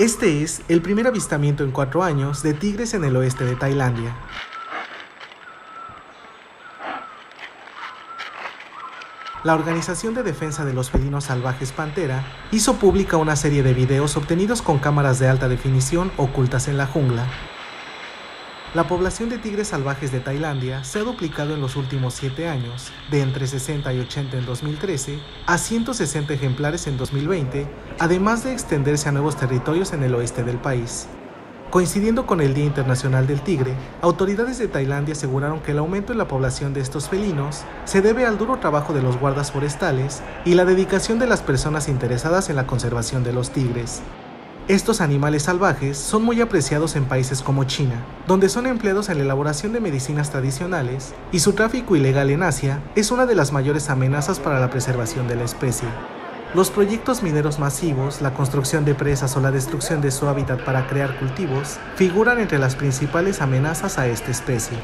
Este es el primer avistamiento en cuatro años de tigres en el oeste de Tailandia. La Organización de Defensa de los Felinos Salvajes Pantera hizo pública una serie de videos obtenidos con cámaras de alta definición ocultas en la jungla, la población de tigres salvajes de Tailandia se ha duplicado en los últimos 7 años, de entre 60 y 80 en 2013 a 160 ejemplares en 2020, además de extenderse a nuevos territorios en el oeste del país. Coincidiendo con el Día Internacional del Tigre, autoridades de Tailandia aseguraron que el aumento en la población de estos felinos se debe al duro trabajo de los guardas forestales y la dedicación de las personas interesadas en la conservación de los tigres. Estos animales salvajes son muy apreciados en países como China, donde son empleados en la elaboración de medicinas tradicionales, y su tráfico ilegal en Asia es una de las mayores amenazas para la preservación de la especie. Los proyectos mineros masivos, la construcción de presas o la destrucción de su hábitat para crear cultivos figuran entre las principales amenazas a esta especie.